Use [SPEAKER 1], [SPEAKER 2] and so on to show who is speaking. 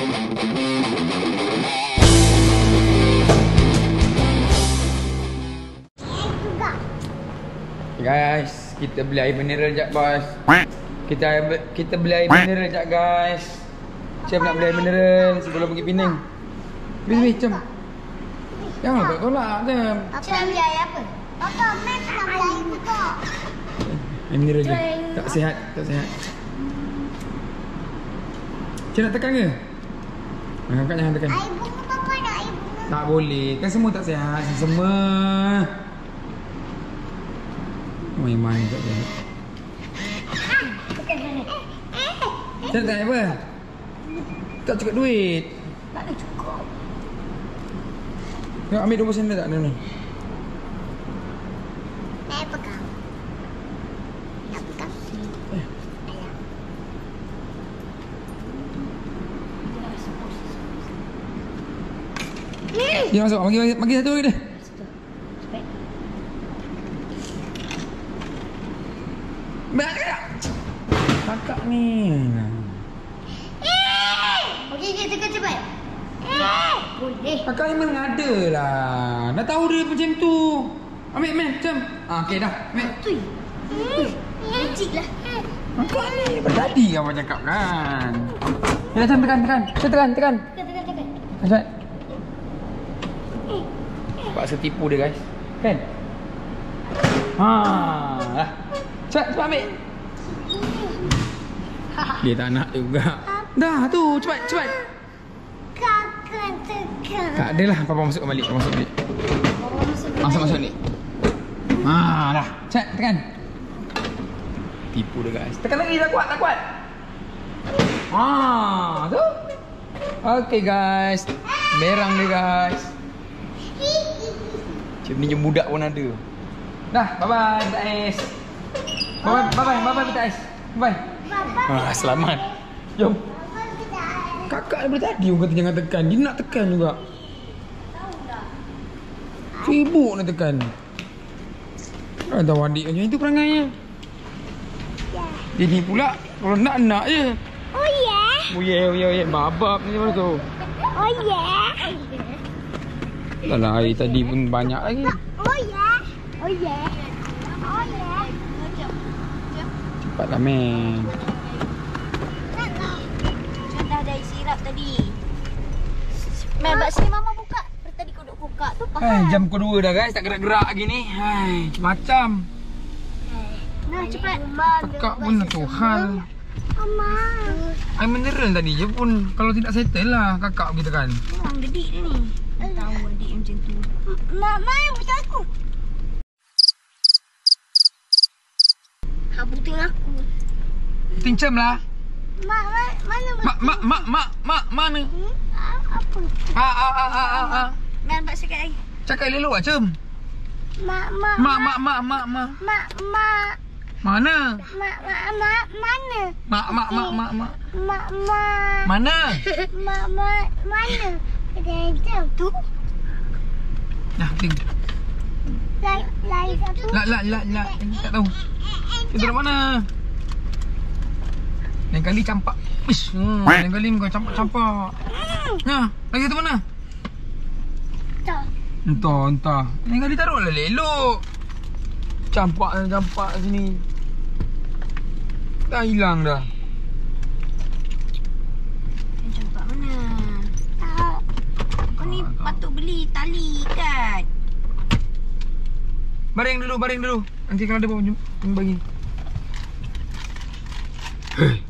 [SPEAKER 1] Guys, kita beli air mineral jap bos. Kita kita beli air mineral jap guys. Siap nak beli air mineral sebelum pergi Penang. Beli macam. Jangan tak tolak jam.
[SPEAKER 2] Cik nak beli air apa? Papa, nak beli air juga.
[SPEAKER 1] Air mineral je. Tak sihat, tak sihat. Cik nak tekan ke? Ah, Kakak jangan tekan.
[SPEAKER 2] Air bunga papa nak air bunga.
[SPEAKER 1] Tak boleh. Kan semua tak sihat. Semua. Main-main tak sihat.
[SPEAKER 2] Sana.
[SPEAKER 1] Cik nak tekan apa? Tak cukup duit.
[SPEAKER 2] Tak ada cukup.
[SPEAKER 1] Nak ambil 20 sen tak? Ni ni.
[SPEAKER 2] Nak pegang. Nak pegang.
[SPEAKER 1] Eh.
[SPEAKER 2] Ayah.
[SPEAKER 1] Dia masuk. Bagi bagi, bagi satu lagi dia. Baik tak? Kakak ni.
[SPEAKER 2] Okey, tekan cepat. Eh, boleh.
[SPEAKER 1] Kakak ni memang ada lah. Dah tahu dia macam tu. Ambil man, macam. Ah, okey dah. Ambil.
[SPEAKER 2] Tui. Tui. Lecik lah.
[SPEAKER 1] Kakak ni tadi kamu cakap kan. Ya, tekan, tekan, tekan. Tekan, tekan, tekan.
[SPEAKER 2] Tekan, tekan, tekan.
[SPEAKER 1] Cepat. Paksa tipu dia guys. Kan? Dah. Cepat, cepat ambil. Dia tak nak juga. Dah tu, cepat, cepat. Tak adalah, papa masuk balik, papa masuk balik.
[SPEAKER 2] Bawa masuk.
[SPEAKER 1] Masuk ni. Ha, dah. Cepat, tekan. Tipu dia guys. Tekan lagi, tak kuat, tak kuat. Ha, tu. Okay guys. Merang dia guys. Macam ni je budak pun ada. Dah, bye-bye minta ais. Bye-bye, bye-bye, bye-bye minta ais. Bye.
[SPEAKER 2] Papa,
[SPEAKER 1] Ah, selamat. Jom. Kakak daripada tadi orang kata jangan tekan. Dia nak tekan juga.
[SPEAKER 2] Tahu dah.
[SPEAKER 1] Sibuk nak tekan. Ah, tahu adik macam itu perangainya.
[SPEAKER 2] Ya.
[SPEAKER 1] Ni pula kalau nak nak je.
[SPEAKER 2] Oh ya.
[SPEAKER 1] Oh yeah, oh yeah, oh yeah. Babab ni mana tu.
[SPEAKER 2] Oh ya.
[SPEAKER 1] Dah lah air tadi pun banyak lagi.
[SPEAKER 2] Oh ya. Oh ya. Oh ya.
[SPEAKER 1] Cepatlah men.
[SPEAKER 3] Macam dah ada sirap tadi. Mel, bak sini mama buka. Tadi kau duk buka tu
[SPEAKER 1] Hai,
[SPEAKER 3] faham.
[SPEAKER 1] jam kedua dah guys, tak gerak-gerak lagi ni. Hai, macam
[SPEAKER 3] Nah, cepat.
[SPEAKER 1] kakak pun nak Tuhan.
[SPEAKER 2] Mama.
[SPEAKER 1] Air mineral tadi je pun kalau tidak settle lah kakak kita kan.
[SPEAKER 3] Orang gedik dia ni. Tahu adik macam tu.
[SPEAKER 2] Mama yang betul aku. Ha puting aku.
[SPEAKER 1] Tincam lah.
[SPEAKER 2] Mak, mak mana
[SPEAKER 1] Mak, mak, mak, mak, mak, mana?
[SPEAKER 2] Hmm? Ah, apa?
[SPEAKER 1] Ah, ah, ah, ah, ah, ah.
[SPEAKER 3] Mel, bak sikit air.
[SPEAKER 1] Cakap elok lah, Cem.
[SPEAKER 2] Mak, mak,
[SPEAKER 1] Mak, mak, mak, mak, mak.
[SPEAKER 2] mak, mak,
[SPEAKER 1] Mana?
[SPEAKER 2] mak, mak, mak, mana?
[SPEAKER 1] Mak, mak, mak, mak, mak.
[SPEAKER 2] Mak, mak,
[SPEAKER 1] Mana?
[SPEAKER 2] mak, mak, mana? Ada tu.
[SPEAKER 1] Dah, ting.
[SPEAKER 2] Lai, lai satu.
[SPEAKER 1] Lak, lak, lak, lak. Tak tahu. Kita nak mana? Lain kali campak. Ish, hmm, lain kali kau campak-campak. Ha, lagi tu mana?
[SPEAKER 2] Tak.
[SPEAKER 1] Entah, entah. Lain kali taruhlah elok. Campak campak sini. Dah hilang dah.
[SPEAKER 3] Yang campak mana?
[SPEAKER 2] Tak.
[SPEAKER 3] Patut beli tali kan?
[SPEAKER 1] Baring dulu, baring dulu. Nanti kalau ada apa jom bagi. Hei.